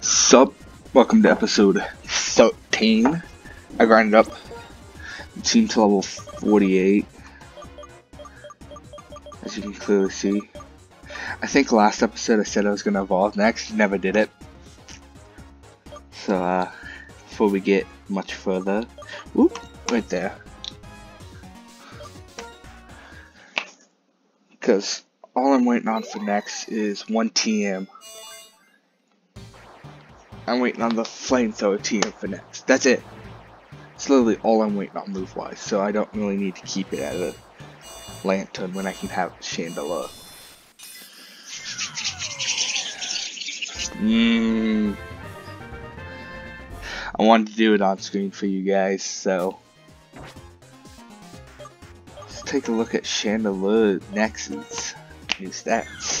Sup? Welcome to episode 13. I grinded up the team to level 48. As you can clearly see. I think last episode I said I was going to evolve next. Never did it. So, uh, before we get much further. Whoop, right there. Because all I'm waiting on for next is 1 TM. I'm waiting on the flamethrower TM for next. That's it. It's literally all I'm waiting on move wise, so I don't really need to keep it at a Lampent when I can have Chandelure. Mmm. I wanted to do it on screen for you guys, so let's take a look at Chandelure Nexus new stats.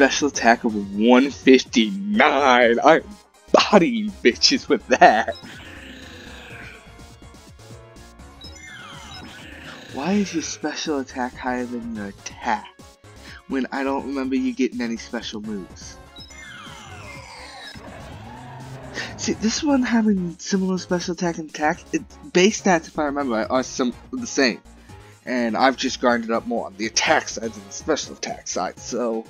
Special attack of 159. I'm bodying bitches with that. Why is your special attack higher than your attack? When I don't remember you getting any special moves. See, this one having similar special attack and attack, it, base stats, if I remember, are some the same. And I've just grinded up more on the attack side than the special attack side, so...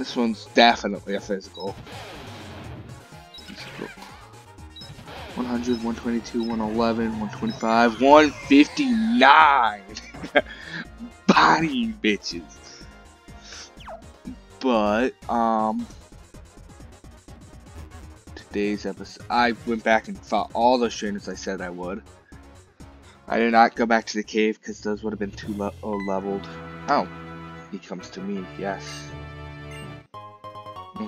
This one's definitely a physical. 100, 122, 111, 125, 159! Body bitches! But, um today's episode. I went back and fought all those trainers I said I would. I did not go back to the cave because those would have been too le oh, leveled. Oh, he comes to me, yes. I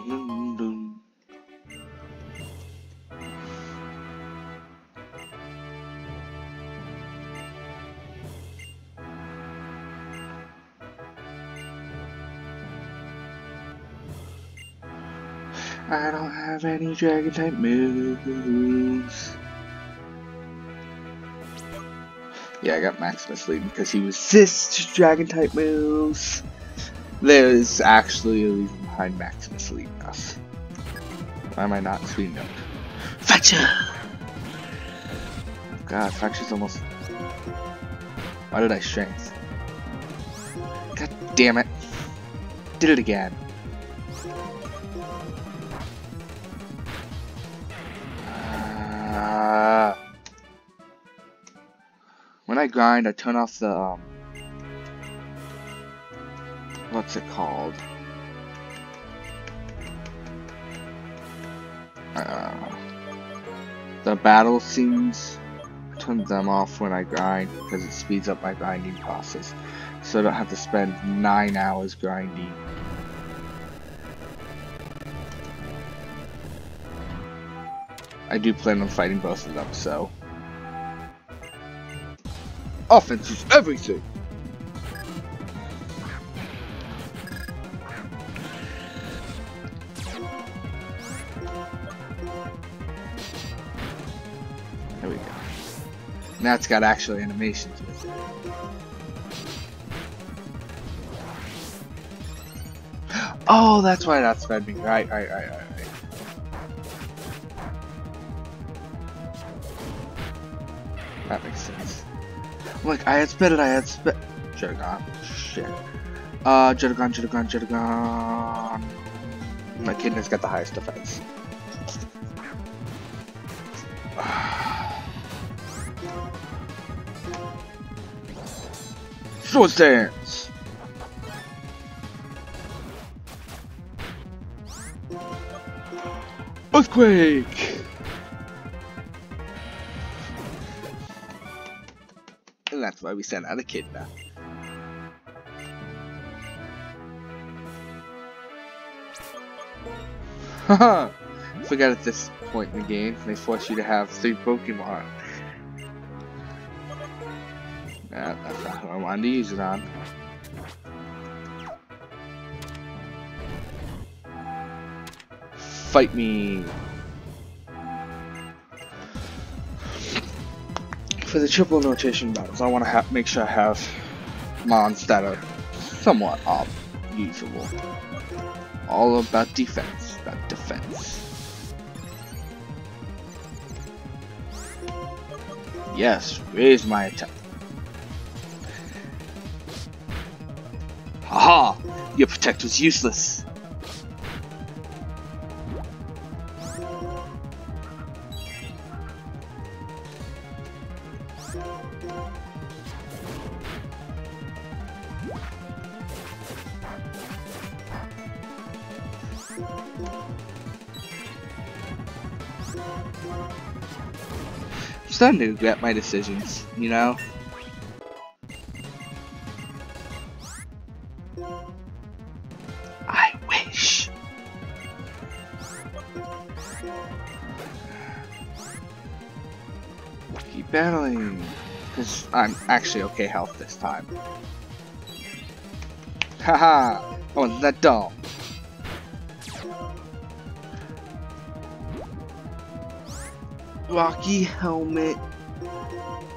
don't have any dragon type moves. Yeah, I got Maximus lead because he resists dragon type moves. There's actually behind Maximus leading us. Why am I not? Fetcher! Oh God, Fetcher's almost. Why did I strength? God damn it. Did it again. when I grind, I turn off the, um, what's it called? The battle scenes, turn them off when I grind because it speeds up my grinding process. So I don't have to spend 9 hours grinding. I do plan on fighting both of them, so... Offense is everything. Now it's got actual animations with it. Oh, that's why that's spending. Right, right, right, right. That makes sense. Like, I had spit it, I had spit. Druddigon. Shit. Uh, Druddigon, Druddigon, Druddigon. My kidney's got the highest defense. Swords Dance! Earthquake! and that's why we sent out a kidnap. Haha! Forget at this point in the game, they force you to have three Pokemon. What I wanted to use it on. Fight me! for the triple notation battles, I want to make sure I have mons that are somewhat up usable. All about defense, about defense. Yes, raise my attack. Your protect was useless. I'm starting to regret my decisions, you know? I'm actually okay health this time. Haha! Wasn't that dumb. Rocky Helmet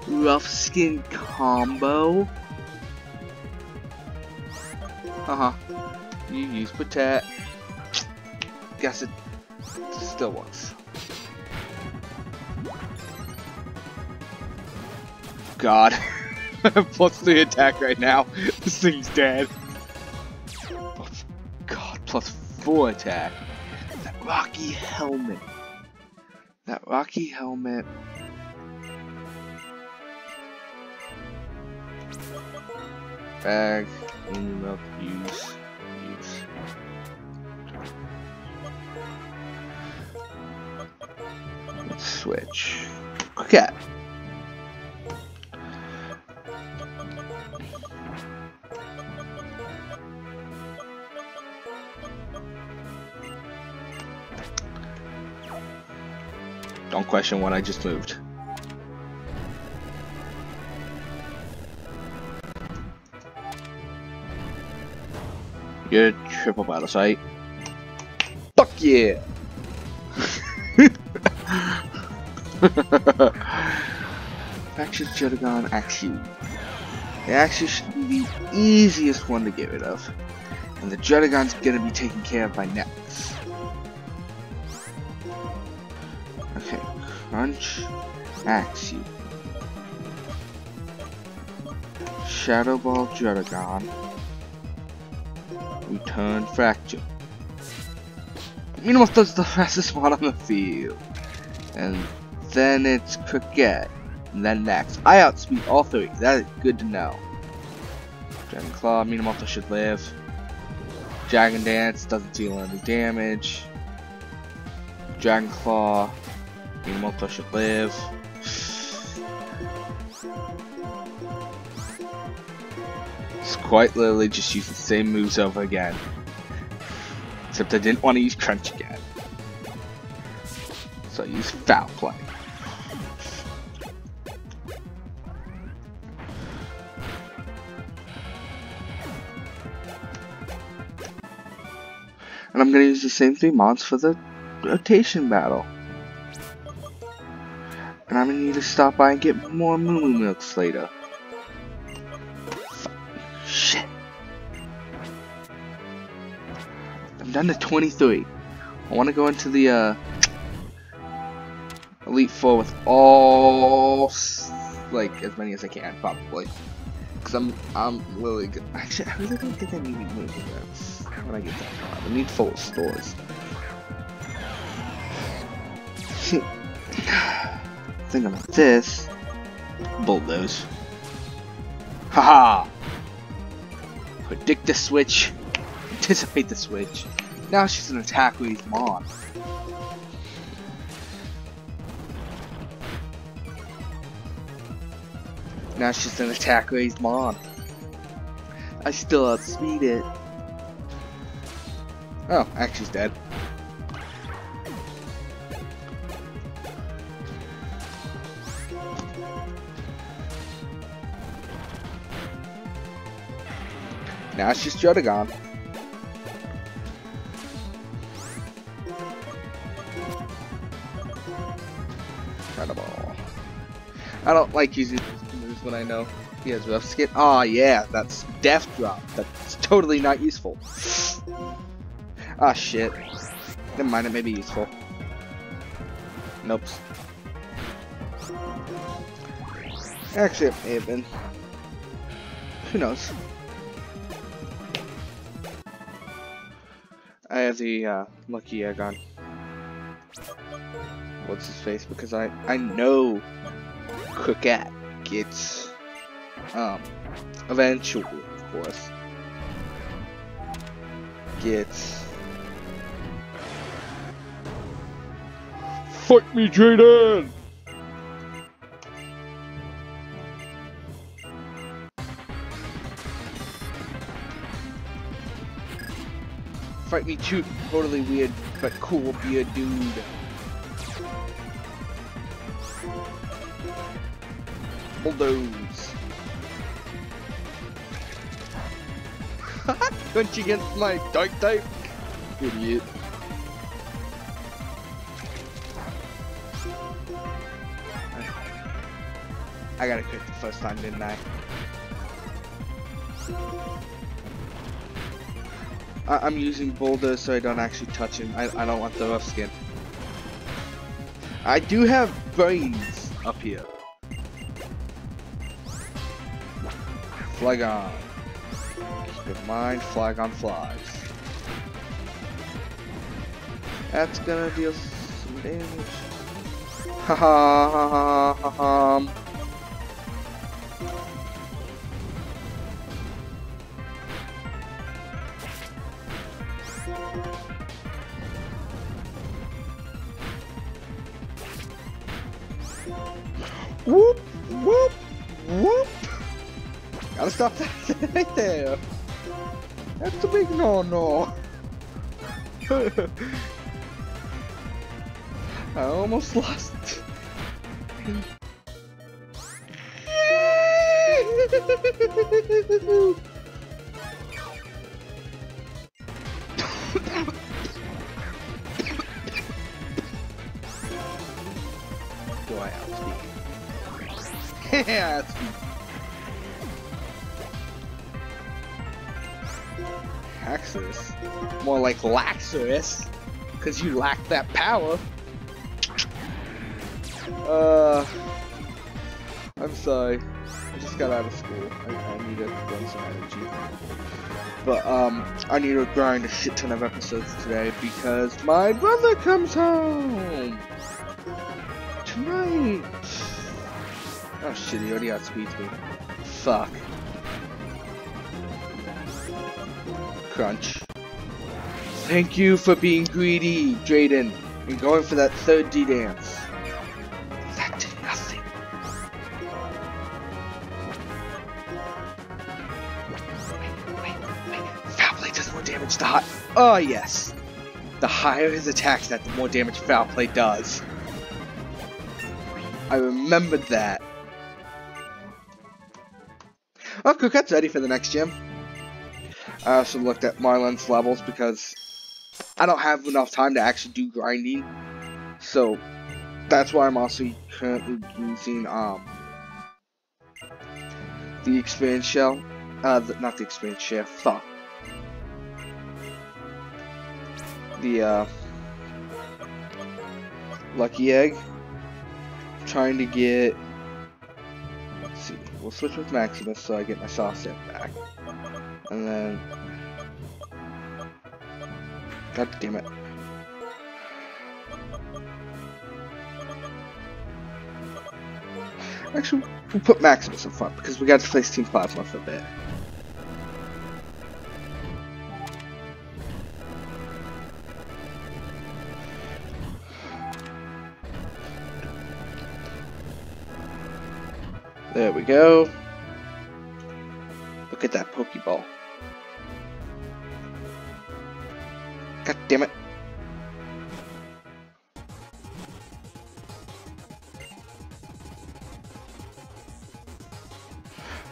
Rough Skin combo. Uh huh. You use protect. Guess it still works. God. plus three attack right now. This thing's dead. God, plus four attack. That Rocky Helmet. That Rocky Helmet. Bag, only use, use. Let's switch. Okay. Question what I just moved. Good triple battle site. Fuck yeah! Factions Druddigon Axew. The Axew should be the easiest one to get rid of. And the Druddigon's gonna be taken care of by next. Crunch, Axew. Shadow Ball Druddigon. Return Fraxure. Minamoto's the fastest one on the field. And then it's Cricket. And then next. I outspeed all three. That is good to know. Dragon Claw, Minamoto should live. Dragon Dance doesn't deal any damage. Dragon Claw, Minamoto should live. It's quite literally just use the same moves over again. Except I didn't want to use Crunch again. So I used Foul Play. And I'm gonna use the same three mods for the rotation battle. And I'm gonna need to stop by and get more Moo Moo Milks later. Shit. I'm down to 23. I want to go into the uh, Elite Four with all like as many as I can, probably. Cause I'm I'm really good. Actually, I really don't get that need moving milks. How would I get that from? I need full stores. Think about this. Bulldoze. Haha! Predict the switch. Anticipate the switch. Now she's an attack with Mon. Now she's an attack raised Mon. I still outspeed it. Oh, actually, she's dead. Now just Druddigon. Incredible. I don't like using moves when I know he has rough skin. Aw, oh, yeah, that's death drop. That's totally not useful. Ah, oh, shit. Never mind, it may be useful. Nope. Actually, it may have been. Who knows? Have the uh, lucky egg on. What's his face? Because I I know Crookette gets um eventually, of course, gets fight me, Jaden. Fight me too, totally weird but cool beard dude. Bulldoze. Punch against my dark type? Idiot. I gotta quit the first time, didn't I? I am using Boulder so I don't actually touch him. I, I don't want the rough skin. I do have brains up here. Flygon. Keep in mind, Flygon flies. That's gonna deal some damage. Ha ha ha ha ha ha. Whoop, whoop, whoop. Gotta stop that right there. That's a big no-no. I almost lost. Haxorus. Because you lack that power. Uh, I'm sorry. I just got out of school. I, I need to burn some energy. But, um, I need to grind a shit ton of episodes today because my brother comes home! Tonight! Oh shit, he already outspeeds me. Fuck. Crunch. Thank you for being greedy, Drayden, and going for that third D-dance. That did nothing. Wait, wait, wait. Foul play does more damage to hot. Oh, yes. The higher his attack stat, the more damage foul play does. I remembered that. Oh, Crookette's ready for the next gym. I also looked at Marlon's levels because I don't have enough time to actually do grinding. So that's why I'm also currently using um the experience shell. Uh, the, not the experience shell. Fuck. The uh, lucky egg. trying to get Let's see. We'll switch with Maximus so I get my saw set back. And then... God damn it. Actually, we'll put Maximus in front because we got to place Team Plasma for a bit. There we go. Look at that Pokeball. Damn it.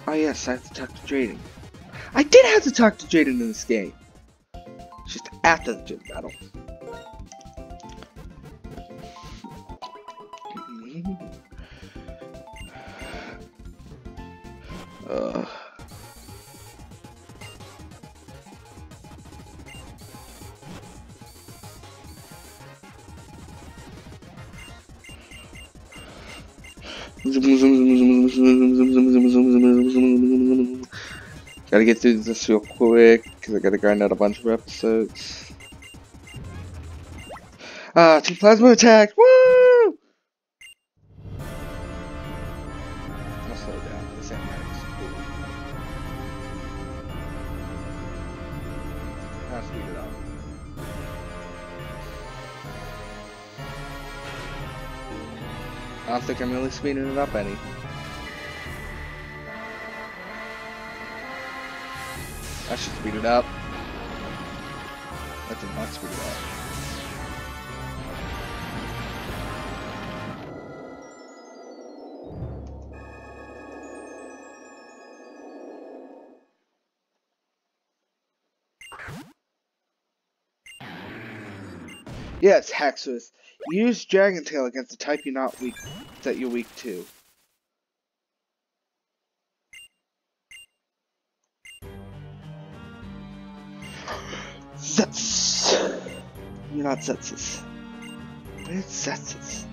Oh yes, I have to talk to Jaden. I did have to talk to Jaden in this game. Just after the gym battle. Gotta get through this real quick, because I gotta grind out a bunch of episodes. Ah, two plasma attack! Woo! I'll slow down. This animatic's cool. I'll speed it up. I don't think I'm really speeding it up any. I should speed it up. That did not speed it up. Yes, Haxorus. Use Dragon Tail against the type you're not weak that you're weak to. Zets. You're not Zetsus. Where's Zetsus?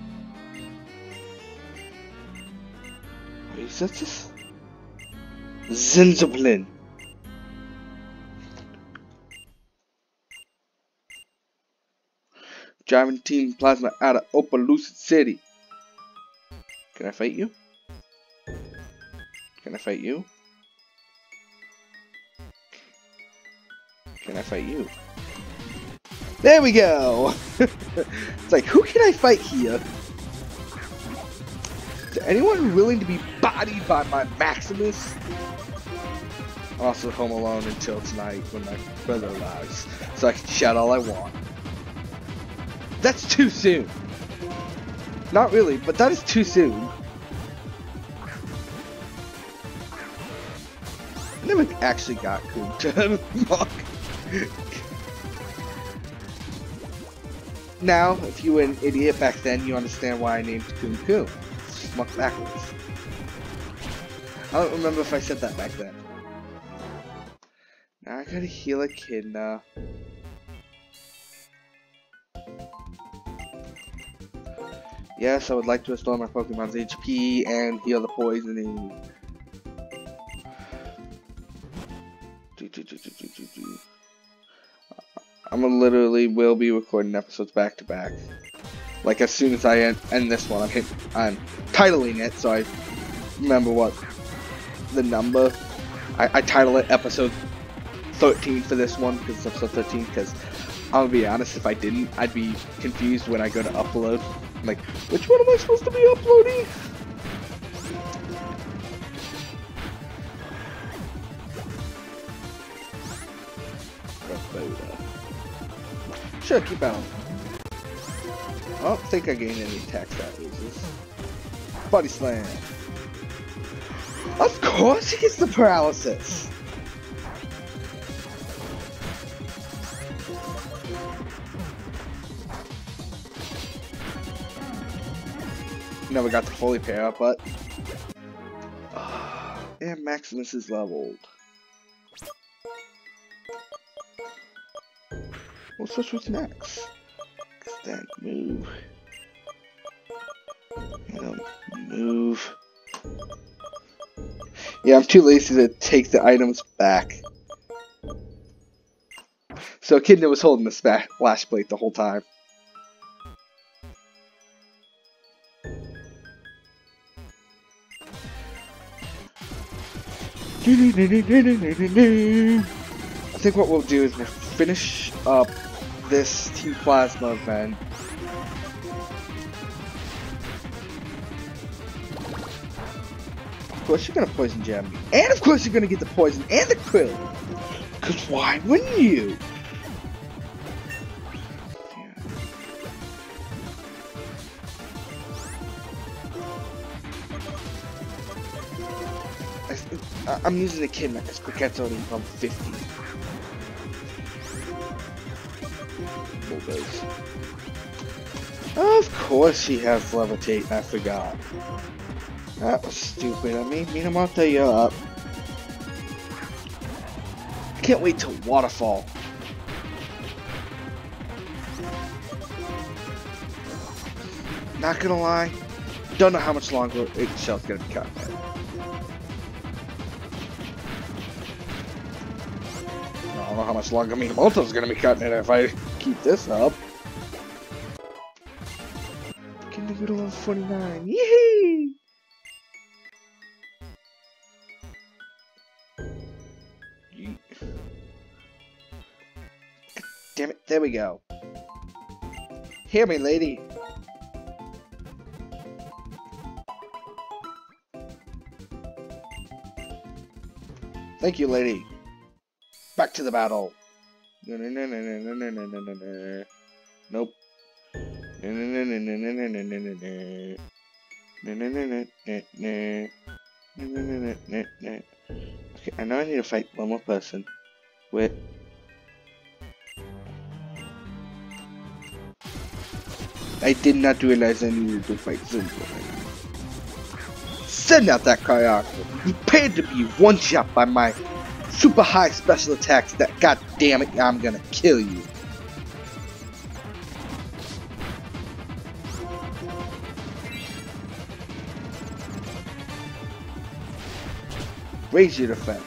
Are you Zetsus? Zinzolin. Driving Team Plasma out of Opelucid City. Can I fight you? Can I fight you? I fight you? There we go! it's like, who can I fight here? Is anyone willing to be bodied by my Maximus? I'm also home alone until tonight when my brother arrives, so I can shout all I want. That's too soon. Not really, but that is too soon. I never actually got Kunta. Fuck. Now, if you were an idiot back then, you understand why I named Coon Coon. Smuck backwards. I don't remember if I said that back then. Now I gotta heal a kid now. Yes, I would like to restore my Pokemon's HP and heal the poisoning. I'm literally will be recording episodes back to back. Like as soon as I end, end this one, I'm hit, I'm titling it so I remember what the number. I, I title it episode 13 for this one because it's episode 13. Because I'll be honest, if I didn't, I'd be confused when I go to upload. I'm like, which one am I supposed to be uploading? Sure, keep out. I don't think I gained any attack stat loses. Body slam. Of course he gets the paralysis. Never got to fully pair up, but... and Maximus is leveled. Switch with Max. That move. And move. Yeah, I'm too lazy to take the items back. So Echidna was holding the splash plate the whole time. I think what we'll do is we'll finish up this Team Plasma event. Of course you're gonna Poison Jab me. And of course you're gonna get the poison and the quill. Cause why wouldn't you? I'm using a kid Cricket's only from 50. Bulldoze. Of course he has levitate, I forgot. That was stupid. I mean, Minamoto, you're up. Can't wait till waterfall. Not gonna lie, don't know how much longer Shell's gonna be cut. I don't know how much longer Minamoto's gonna be cutting it if I keep this up. Can they go to level 49? Yee! Damn it, there we go. Hear me, lady. Thank you, lady. Back to the battle. Nope. Okay, I know I need to fight one more person. Wait. I did not realize I needed to fight Zumbo. Send out that Kayako. Prepared to be one shot by my super high special attacks that god damn it I'm gonna kill you. Raise your defense.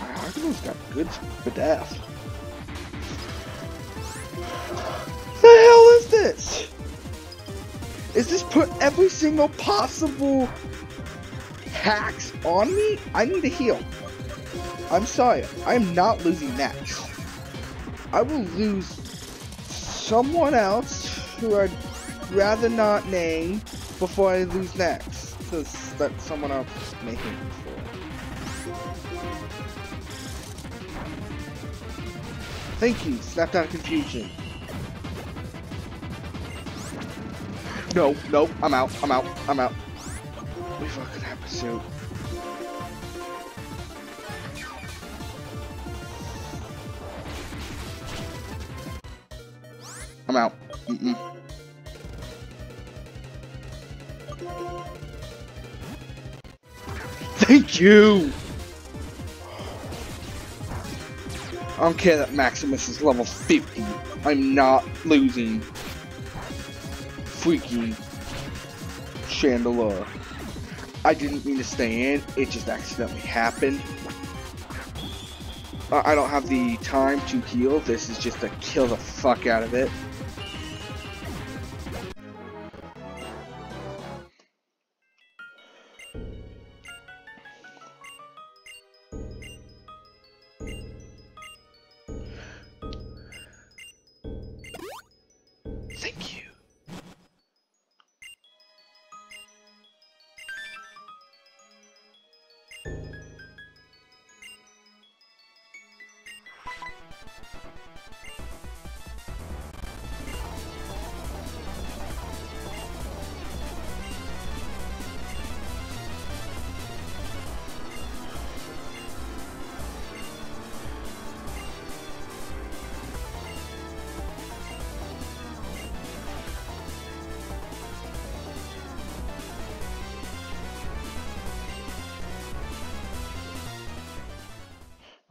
Argo's got good death. The hell is this? Is this put every single possible hacks on me? I need to heal. I'm sorry, I'm not losing Max. I will lose someone else who I'd rather not name before I lose Max. Because that's someone else making it for. Thank you, Snap Out of Confusion. No, no, I'm out, I'm out, I'm out. Fucking pursuit. I'm out. Mm -mm. Thank you! I don't care that Maximus is level 50. I'm not losing freaking Chandelure. I didn't mean to stay in, it just accidentally happened. I don't have the time to heal, this is just to kill the fuck out of it.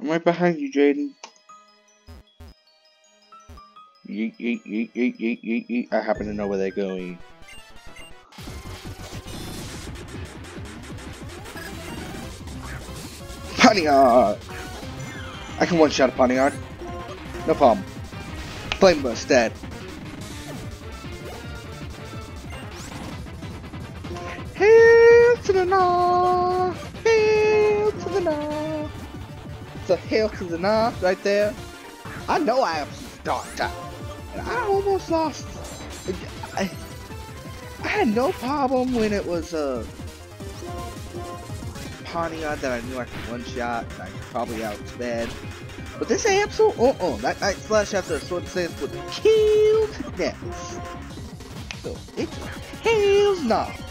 I'm right behind you, Jaden. Yeet, yeet, yeet, yeet, yeet, yeet, yeet. I happen to know where they're going. Pawniard! I can one-shot a Pawniard. No problem. Flame Burst dead. A hell to the north right there. I know I have. And I almost lost. I, I had no problem when it was a uh, Pawniard that I knew I could one shot. I could probably outsped. But this Absol, uh-uh. That Night after a Sword Sense would kill death. So, it's hell's no.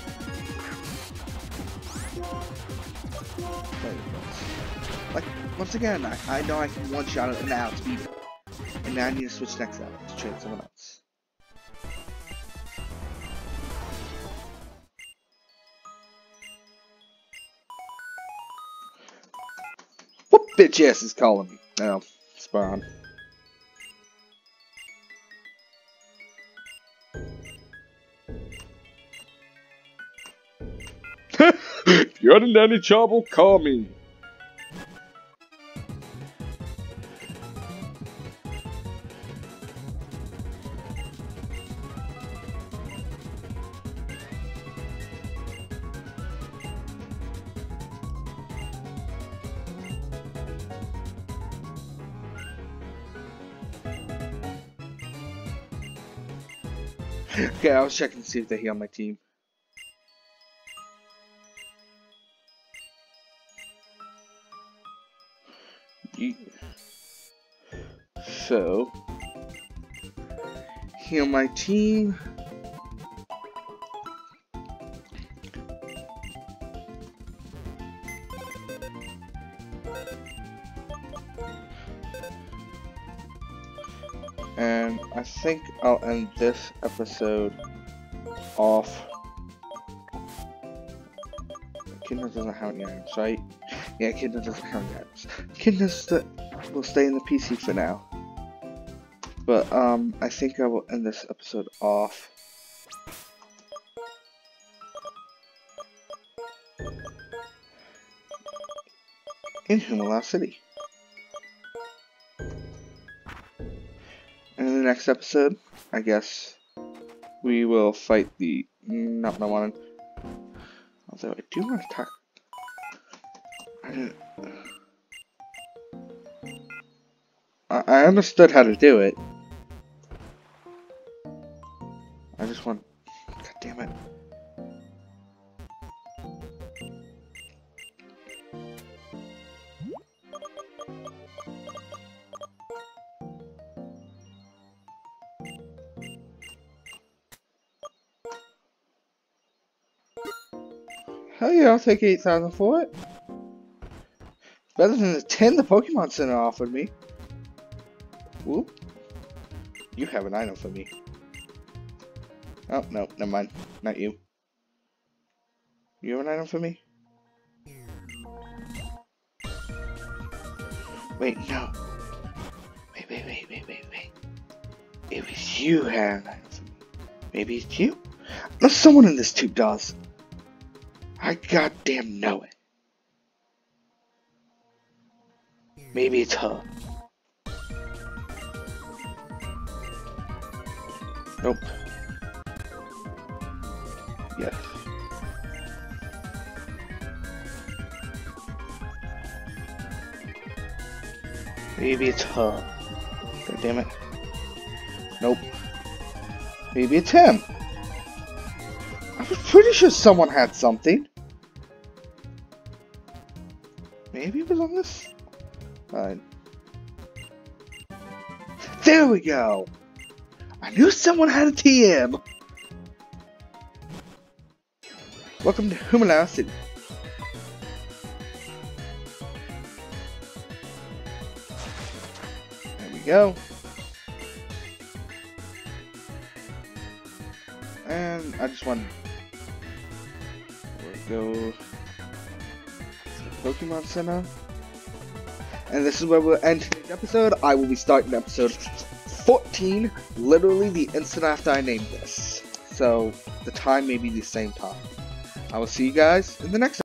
Once again, I, I know I can one-shot it and outspeed it. And now I need to switch next out to train someone else. What bitch ass is calling me? No, spawn. if you're in any trouble, call me. Okay, I was checking to see if they're on my team. So, heal my team. Think I'll end this episode off. Kidna doesn't have any items, right? Yeah, Kidna doesn't have any items. Kidna will stay in the PC for now. But, um, I think I will end this episode off. In Humilau City. Next episode, I guess, we will fight the... Not the one. Although I do want to talk... I, I understood how to do it. I just want... God damn it. Hell yeah, I'll take 8,000 for it. Better than the 10 the Pokemon Center offered me. Whoop. You have an item for me. Oh, no, never mind. Not you. You have an item for me? Wait, no. Wait, wait, wait, wait, wait, wait. It was you had. Maybe it's you? No, someone in this tube does. I goddamn know it. Maybe it's her. Nope. Yes. Maybe it's her. God damn it. Nope. Maybe it's him. I was pretty sure someone had something. Maybe it was on this side. There we go! I knew someone had a TM! Welcome to Humilau City. There we go. And I just want to go Pokemon Center. And this is where we'll end today's episode. I will be starting episode 14, literally the instant after I named this. So, the time may be the same time. I will see you guys in the next